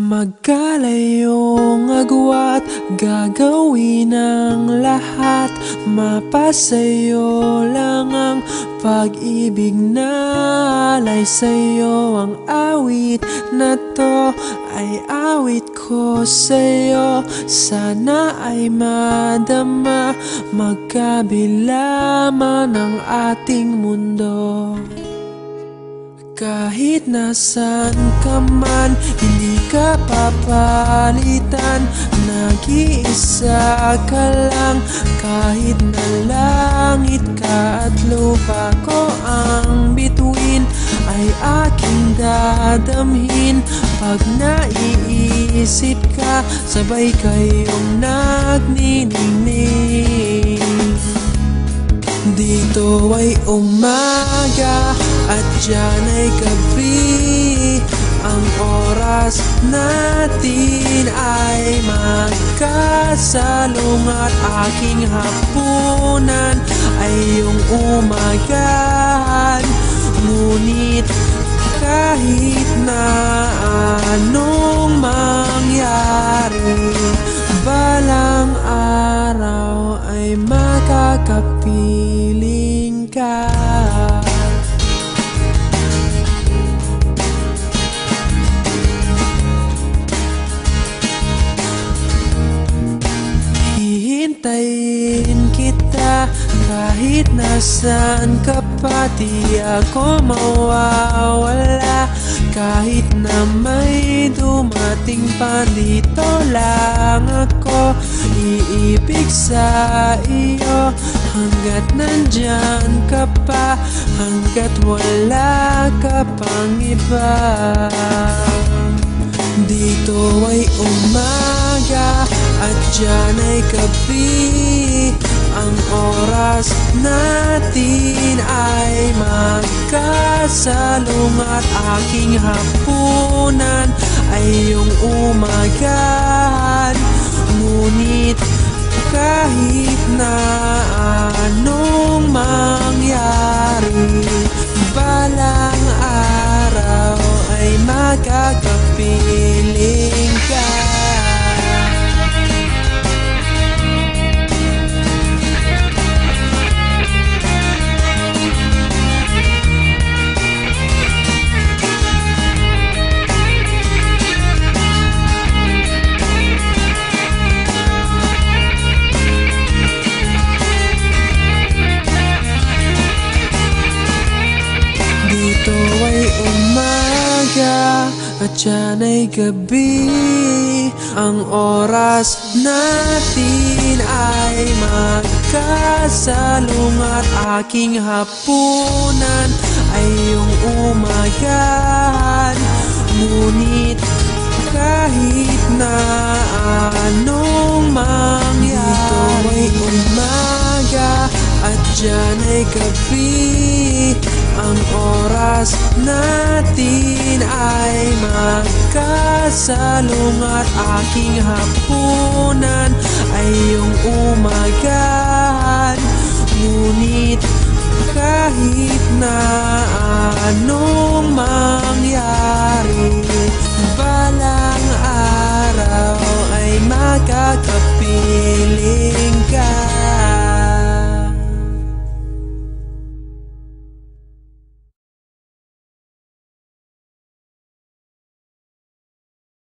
Magkalayong agwat Gagawin ang lahat. Mapasayo lang ang pag-ibig na Alay sa'yo. Ang awit na to Ay awit ko sa'yo. Sana ay madama Magkabila man ang ating mundo kahit nasan ka man, hindi ka papalitan. Nag-iisa ka lang, kahit na langit ka at lupa ko ang bituin Ay aking dadamhin. Pag naiisip ka, sabay kayong nagniningning. Dito ay umaga at dyan ay gabi Ang oras natin ay magkasalong At aking hapunan ay yung umagahan. Ngunit kahit na anong mangyari Balang araw ay makakapiling Hihintayin kita kahit nasan ka pa Di ako mawawala. Kahit na may dumating pa Dito lang ako. Iibig sa iyo Hanggat nandyan ka pa Hanggat wala ka pang iba. Dito ay umaga at dyan ay gabi natin ay magkasalong At aking hapunan ay yung umagahan. Ngunit kahit at dyan ay gabi. Ang oras natin ay magkasalong At aking hapunan ay yung umagahan Ngunit kahit na anong mangyari Dito ay umaga at dyan ay gabi Ang oras natin ay magkasalong At aking hapunan ay yung umagahan. Ngunit kahit na anong